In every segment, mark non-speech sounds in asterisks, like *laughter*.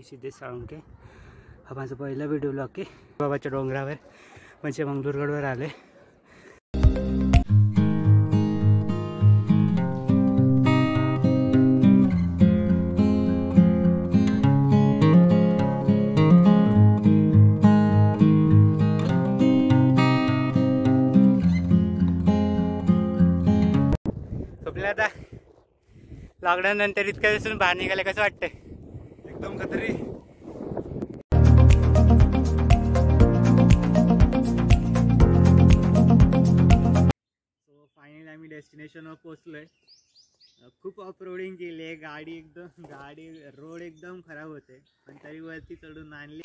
मी सिद्धेश साळुंके. हा माझा पहिला व्हिडिओ ब्लॉग आहे. बाबाच्या डोंगरावर म्हणजे मंगळूरगडवर आले स्वप्नील आता? लॉकडाऊन नंतर इतक्या दिवसून बाहेर निघाले कसं वाटतंय? फायनली डेस्टिनेशनवर पोचलोय खूप ऑफरोडिंग केली आहे गाडी एकदम गाडी रोड एकदम खराब होते. पण तरी वरती चढून आणली.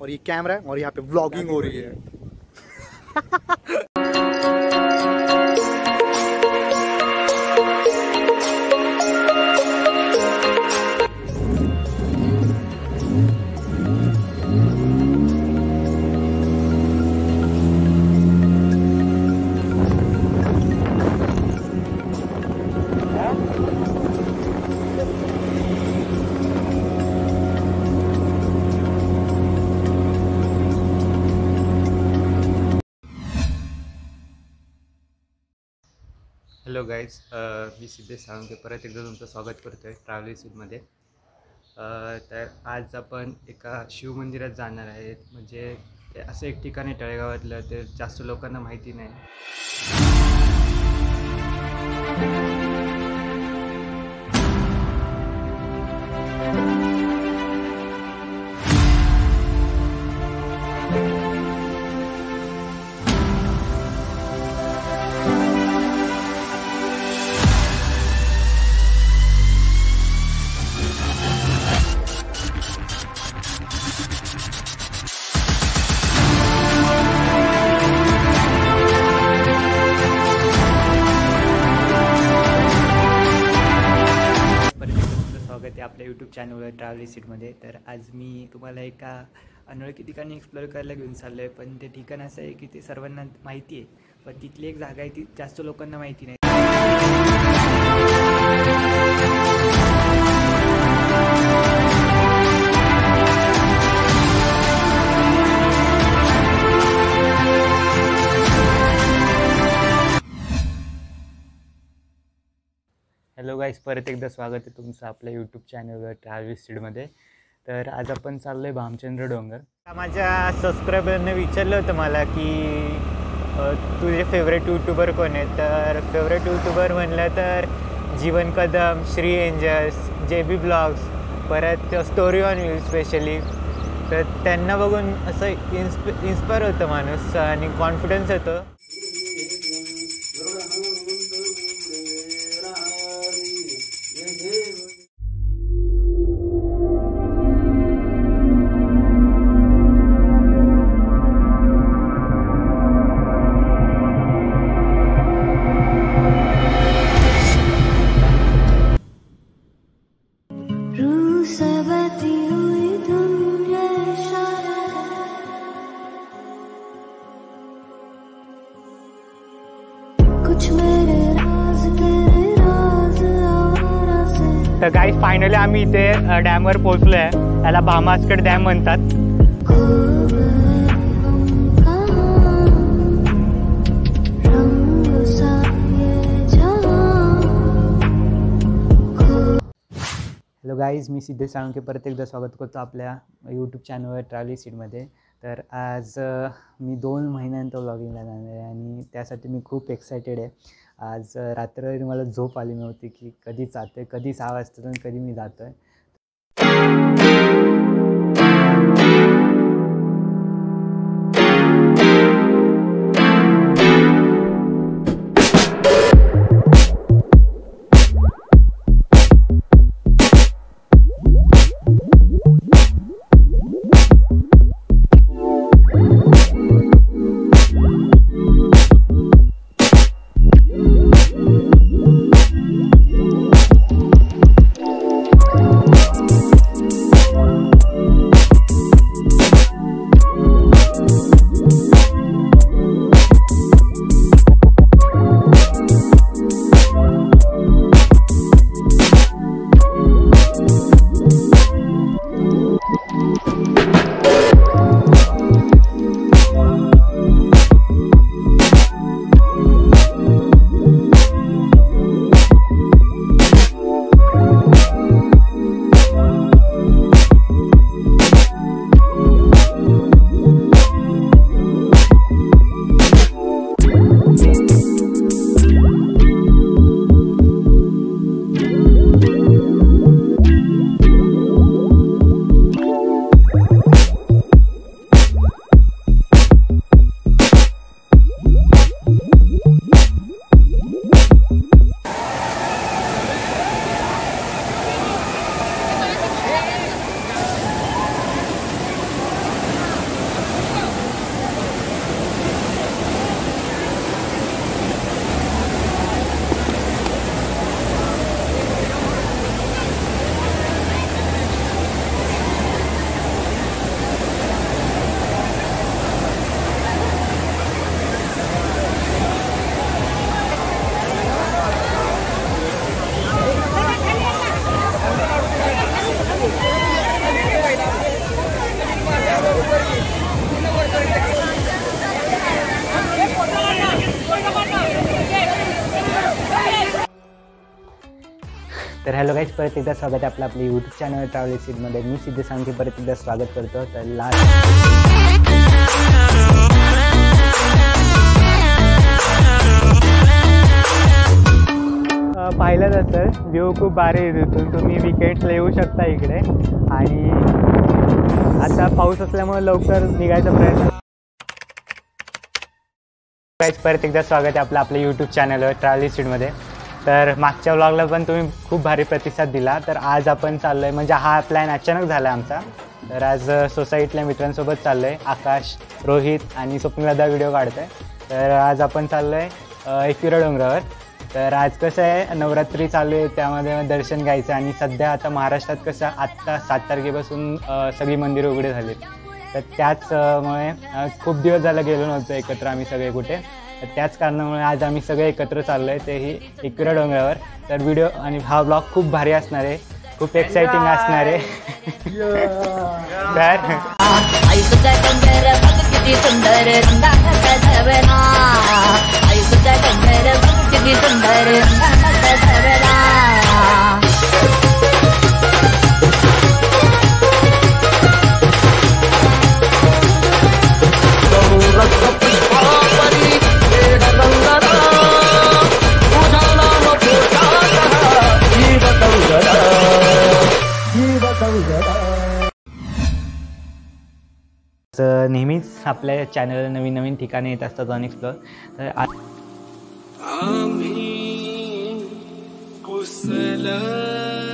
और ये कैमरा है और यहाँ पे व्लॉगिंग हो रही है। *laughs* हॅलो गाईज मी सिद्धेश साळुंके परत एकदा तुमचं स्वागत करतो आहे ट्रॅव्हल सीटमध्ये तर आज आपण एका शिवमंदिरात जाणार आहेत. म्हणजे ते असं एक ठिकाण आहे तळेगावातलं ते जास्त लोकांना माहिती नाही. आपल्या ट्रॅव्हल सीटमध्ये तर आज मी तुम्हाला एका अनोळखी ठिकाणी एक्सप्लोअर करायला घेऊन चाललो आहे पण ते ठिकाण असं आहे की ते सर्वांना माहिती आहे. पण तिथली एक जागा आहे ती जास्त लोकांना माहिती नाही. हॅलो गाईस परत एकदा स्वागत आहे तुमचं आपल्या यूट्यूब चॅनलवर ट्रॅव्हल सीडमध्ये तर आज आपण चाललो आहे भामचंद्र डोंगर. माझ्या सबस्क्रायबरने विचारलं होतं मला की तुझे फेवरेट यूट्यूबर कोण आहे तर फेवरेट यूट्यूबर म्हणलं तर जीवन Kadam Shri angels J B vlogs परत स्टोरी ऑन यू स्पेशली तर त्यांना बघून असं इन्स्प इन्स्पायर होतं माणूस आणि कॉन्फिडन्स येतो तर काही फायनली आम्ही इथे डॅमवर पोहोचलो आहे त्याला भामास्कड डॅम म्हणतात. हॅलो गाईज मी सिद्धेश साळुंके परत एकदा स्वागत करतो आपल्या यूट्यूब चॅनलवर ट्रॅव्हलिंग सीटमध्ये तर आज मी दोन महिन्यानंतर व्लॉगिंगला जाणार आहे आणि त्यासाठी मी खूप एक्सायटेड आहे. आज अ, मला झोप आली नव्हती की कधी जातो आहे कधी सहा वाजता आणि कधी मी जातो आहे तर हॅलो गाईज परत एकदा स्वागत आहे आपलं आपल्या यूट्यूब चॅनल ट्रॅव्हल सीटमध्ये मी सिद्ध सांगते परत एकदा स्वागत करतो. तर लास्ट पाहिलं जातं व्ह्यू खूप भारी आहे तिथून. तुम्ही विकेटला येऊ शकता इकडे. आणि आता पाऊस असल्यामुळे लवकर निघायचा प्रयत्न गाईज परत एकदा स्वागत आहे आपलं आपल्या यूट्यूब चॅनलवर ट्रॅव्हल स्ट्रीटमध्ये तर मागच्या व्लॉगला पण तुम्ही खूप भारी प्रतिसाद दिला. तर आज आपण चाललो आहे म्हणजे हा प्लॅन अचानक झाला आमचा. तर आज सोसायटीतल्या मित्रांसोबत चाललो आहे आकाश रोहित आणि स्वप्नलदा व्हिडिओ काढतो आहे तर आज आपण चाललो आहे एकविरा डोंगरावर. तर आज कसं आहे नवरात्री चालू आहे त्यामध्ये दर्शन घ्यायचं आणि सध्या आता महाराष्ट्रात कसं आत्ता सात तारखेपासून सगळी मंदिरं उघडे झालीत. तर त्याचमुळे खूप दिवस झालं गेलो नव्हतो एकत्र आम्ही सगळे कुठे. तर त्याच कारणामुळे आज आम्ही सगळे एकत्र चाललो आहे तेही एकविरा डोंगरावर. तर व्हिडिओ आणि हा ब्लॉग खूप भारी असणार आहे. खूप एक्साइटिंग असणार आहे. तर तर नेहमीच आपल्या चॅनलला नवीन नवीन ठिकाणी येत असतात ऑन एक्सप्लोर तर आम्ही कुसला